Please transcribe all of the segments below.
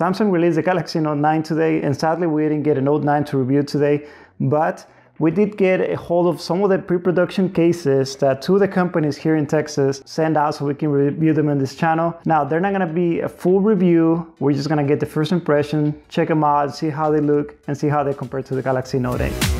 Samsung released the Galaxy Note 9 today, and sadly we didn't get a Note 9 to review today, but we did get a hold of some of the pre-production cases that two of the companies here in Texas send out so we can review them on this channel. Now, they're not gonna be a full review. We're just gonna get the first impression, check them out, see how they look, and see how they compare to the Galaxy Note 8.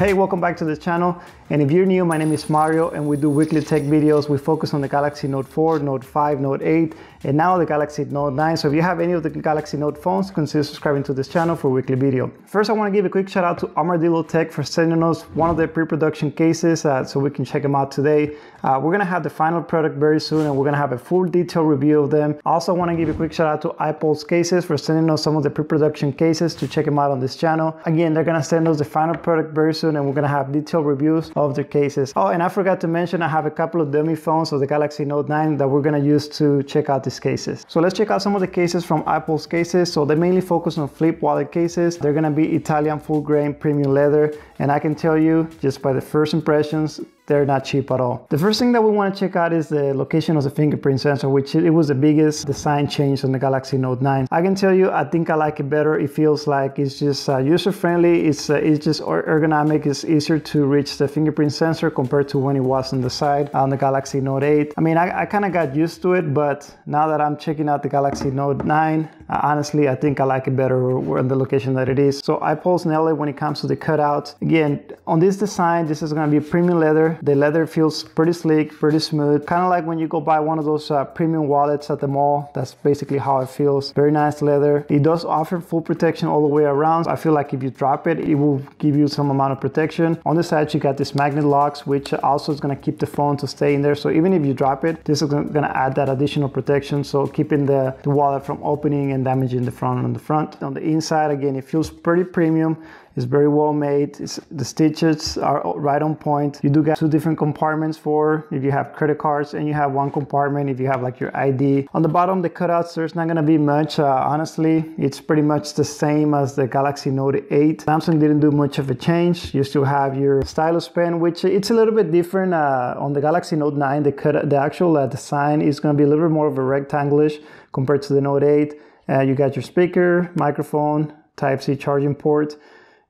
Hey, welcome back to the channel. And if you're new, my name is Mario and we do weekly tech videos. We focus on the Galaxy Note 4, Note 5, Note 8, and now the Galaxy Note 9. So if you have any of the Galaxy Note phones, consider subscribing to this channel for weekly video. First, I want to give a quick shout out to ArmadilloTek for sending us one of their pre-production cases uh, so we can check them out today. Uh, we're going to have the final product very soon and we're to have a full detailed review of them. Also, I want to give a quick shout out to iPulse Cases for sending us some of the pre-production cases to check them out on this channel. Again, they're going to send us the final product very soon and we're to have detailed reviews of the cases. Oh, and I forgot to mention I have a couple of dummy phones of the Galaxy Note 9 that we're to use to check out these cases. So let's check out some of the cases from iPulse cases. So they mainly focus on flip wallet cases. They're to be Italian full grain premium leather. And I can tell you just by the first impressions, they're not cheap at all. The first thing that we want to check out is the location of the fingerprint sensor, which it was the biggest design change on the Galaxy Note 9. I can tell you, I think I like it better. It feels like it's just uh, user-friendly. It's, uh, it's just ergonomic. It's easier to reach the fingerprint sensor compared to when it was on the side on the Galaxy Note 8. I mean, I, I kind of got used to it, but now that I'm checking out the Galaxy Note 9, uh, honestly, I think I like it better on the location that it is. So iPulse nailed it when it comes to the cutout. Again, on this design, this is going to be premium leather. The leather feels pretty sleek, pretty smooth. Kind of like when you go buy one of those uh, premium wallets at the mall. That's basically how it feels. Very nice leather. It does offer full protection all the way around. I feel like if you drop it, it will give you some amount of protection. On the side, you got this magnet locks, which also is going to keep the phone to stay in there. So even if you drop it, this is going to add that additional protection. So keeping the, the wallet from opening and damaging the front on the front. On the inside, again, it feels pretty premium. It's very well made. It's, the stitches are right on point. You do get two different compartments for if you have credit cards and you have one compartment if you have like your ID. On the bottom, the cutouts, there's not gonna be much. Uh, honestly, it's pretty much the same as the Galaxy Note 8. Samsung didn't do much of a change. You still have your stylus pen, which it's a little bit different. Uh, on the Galaxy Note 9, the, cut, the actual uh, design is gonna be a little bit more of a rectanglish compared to the Note 8. Uh, you got your speaker, microphone, Type-C charging port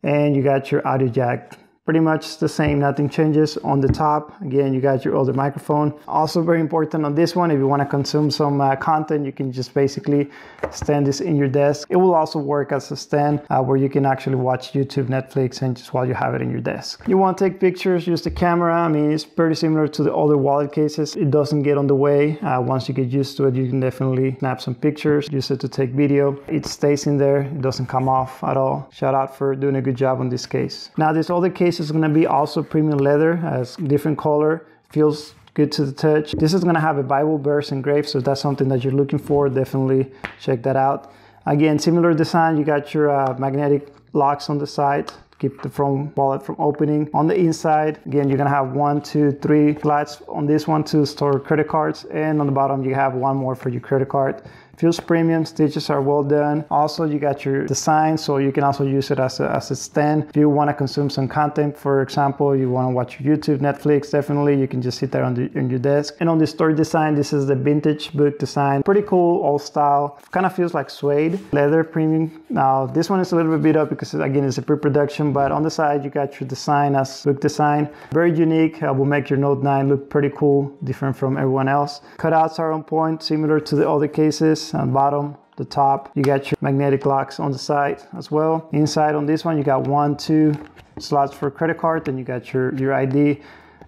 and you got your audio jack pretty much the same nothing changes on the top. Again you got your older microphone. Also very important on this one if you want to consume some uh, content you can just basically stand this in your desk. It will also work as a stand uh, where you can actually watch youtube netflix and just while you have it in your desk. You want to take pictures use the camera. I mean it's pretty similar to the other wallet cases. It doesn't get on the way. Uh, once you get used to it you can definitely snap some pictures use it to take video. It stays in there. It doesn't come off at all. Shout out for doing a good job on this case. Now this other case is going to be also premium leather, has different color, feels good to the touch. This is going to have a Bible verse engraved, so that's something that you're looking for, definitely check that out. Again, similar design, you got your uh, magnetic locks on the side keep the front wallet from opening. On the inside, again, you're gonna have one, two, three slots on this one to store credit cards, and on the bottom, you have one more for your credit card. Feels premium, stitches are well done. Also, you got your design, so you can also use it as a, as a stand. If you want to consume some content, for example, you want to watch YouTube, Netflix, definitely, you can just sit there on, the, on your desk. And on the story design, this is the vintage book design. Pretty cool, old style. Kind of feels like suede, leather premium. Now, this one is a little bit beat up because, again, it's a pre-production, but on the side, you got your design as book design. Very unique, uh, will make your Note 9 look pretty cool, different from everyone else. Cutouts are on point, similar to the other cases on bottom the top. You got your magnetic locks on the side as well. Inside on this one you got one two slots for credit card. Then you got your your id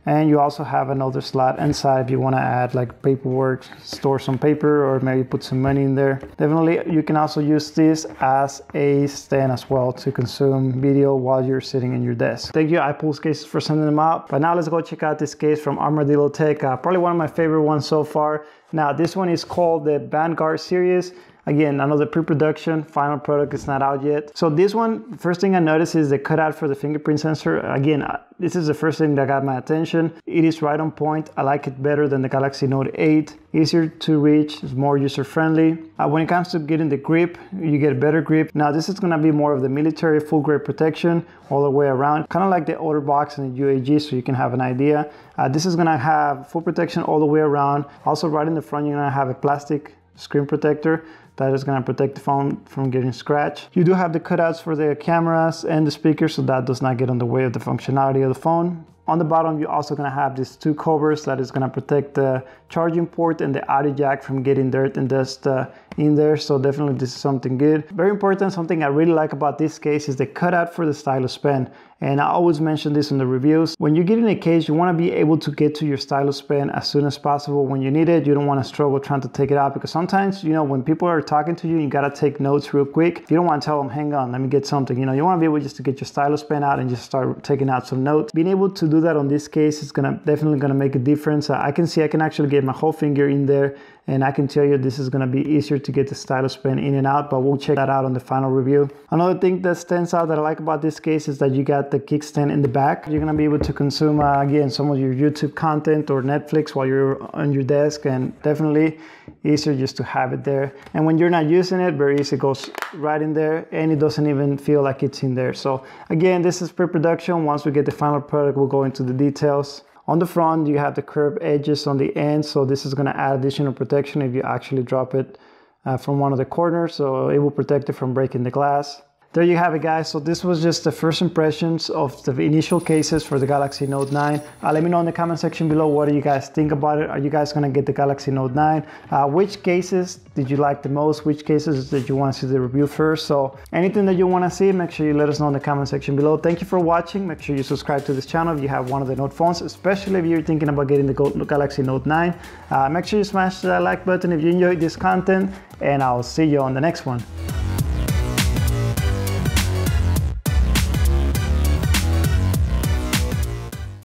and you also have another slot inside if you want to add like paperwork store some paper or maybe put some money in there. Definitely you can also use this as a stand as well to consume video while you're sitting in your desk. Thank you iPulse cases for sending them out but now let's go check out this case from ArmadilloTek uh, probably one of my favorite ones so far. Now this one is called the vanguard series Again, another pre-production, final product is not out yet. So this one, first thing I noticed is the cutout for the fingerprint sensor. Again, this is the first thing that got my attention. It is right on point. I like it better than the Galaxy Note 8. Easier to reach, it's more user-friendly. Uh, when it comes to getting the grip, you get a better grip. Now this is gonna be more of the military full grip protection all the way around, kind of like the OtterBox and the UAG so you can have an idea. Uh, this is gonna have full protection all the way around. Also right in the front, you're gonna have a plastic screen protector that is going to protect the phone from getting scratched. You do have the cutouts for the cameras and the speakers so that does not get in the way of the functionality of the phone. On the bottom, you're also gonna have these two covers that is gonna protect the charging port and the audio jack from getting dirt and dust uh, in there. So definitely this is something good. Very important, something I really like about this case is the cutout for the stylus pen. And I always mention this in the reviews. When you get in a case, you wanna be able to get to your stylus pen as soon as possible when you need it. You don't wanna struggle trying to take it out because sometimes, you know, when people are talking to you, you gotta take notes real quick. You don't wanna tell them, hang on, let me get something. You know, you wanna be able just to get your stylus pen out and just start taking out some notes. Being able to do that on this case is gonna definitely gonna make a difference. I can see I can actually get my whole finger in there and I can tell you this is gonna be easier to get the stylus pen in and out, but we'll check that out on the final review. Another thing that stands out that I like about this case is that you got the kickstand in the back. You're gonna be able to consume, uh, again, some of your YouTube content or Netflix while you're on your desk and definitely easier just to have it there. And when you're not using it, very easy, it goes right in there and it doesn't even feel like it's in there. So again, this is pre-production. Once we get the final product, we'll go into the details. On the front, you have the curved edges on the end, so this is gonna add additional protection if you actually drop it uh, from one of the corners, so it will protect it from breaking the glass there you have it guys. So this was just the first impressions of the initial cases for the galaxy note 9 uh, let me know in the comment section below what do you guys think about it. Are you guys gonna get the galaxy note 9 uh, which cases did you like the most? Which cases did you want to see the review first? So anything that you want to see make sure you let us know in the comment section below. Thank you for watching. Make sure you subscribe to this channel if you have one of the note phones especially if you're thinking about getting the galaxy note 9 uh, make sure you smash that like button if you enjoyed this content and i'll see you on the next one